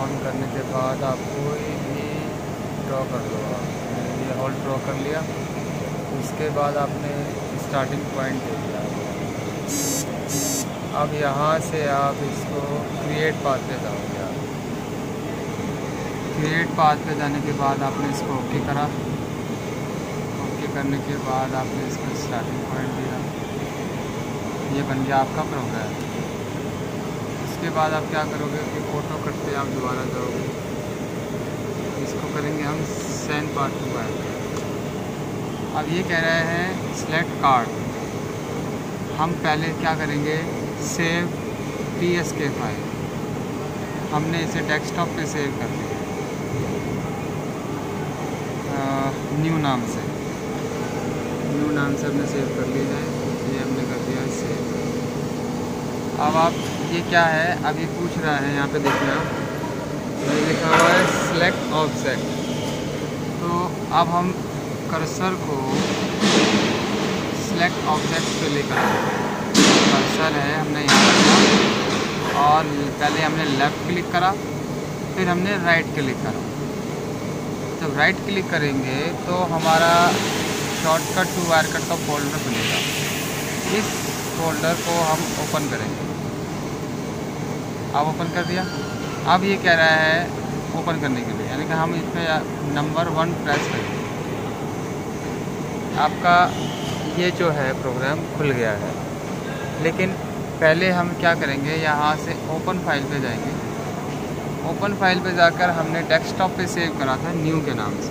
के बाद आप कोई भी ड्रॉ कर लो। ये हॉल ड्रॉ कर लिया। उसके बाद आपने स्टार्टिंग पॉइंट दे दिया। अब यहाँ से आप इसको क्रिएट पाथ पे जाओगे आप। क्रिएट पाथ पे जाने के बाद आपने इसको ओके करा। ओके करने के बाद आपने इसको स्टार्टिंग पॉइंट दिया। ये बन गया आपका प्रोग्राम उसके बाद आप क्या करोगे कि फ़ोटो कटते आप दोबारा जाओगे? इसको करेंगे हम सैन पार्ट टू बाय अब ये कह रहे हैं सेलेक्ट कार्ड हम पहले क्या करेंगे? सेव पी एस के फ़ाइल हमने इसे डेस्कटॉप पे सेव कर दिया। न्यू नाम से। न्यू नाम से हमने सेव कर लिया है। ये हमने कर दिया सेव अब आप ये क्या है? अब ये पूछ रहा है यहाँ पे देखना। ये लिखा हुआ है सेलेक्ट ऑब्जेक्ट तो अब हम कर्सर को सेलेक्ट ऑब्जेक्ट पे लेकर कर्सर है। हमने यहाँ पर और पहले हमने लेफ़्ट क्लिक करा, फिर हमने राइट क्लिक करा। जब राइट क्लिक करेंगे तो हमारा शॉर्टकट टू वायर कट का फोल्डर बनेगा। इस फोल्डर को हम ओपन करेंगे। अब ओपन कर दिया। अब ये कह रहा है ओपन करने के लिए, यानी कि हम इस पर नंबर वन प्रेस करेंगे आपका ये जो है प्रोग्राम खुल गया है। लेकिन पहले हम क्या करेंगे, यहाँ से ओपन फ़ाइल पे जाएँगे। ओपन फ़ाइल पे जाकर हमने डेस्कटॉप पे सेव करा था न्यू के नाम से।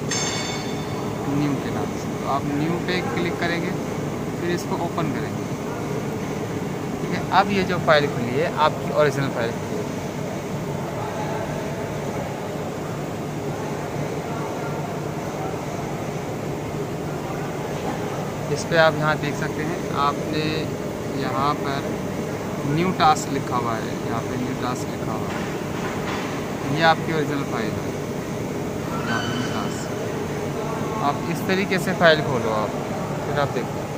न्यू के नाम से। तो आप न्यू पे क्लिक करेंगे, फिर इसको ओपन करेंगे। ठीक है? अब ये जो फ़ाइल खुली है, आपकी ओरिजिनल फ़ाइल इस पर आप यहाँ देख सकते हैं, आपने यहाँ पर न्यू टास्क लिखा हुआ है, यहाँ पे न्यू टास्क लिखा हुआ है। ये आपकी ओरिजिनल फ़ाइल है, यहाँ पे न्यू टास्क आप इस तरीके से फ़ाइल खोलो आप, फिर आप देखो।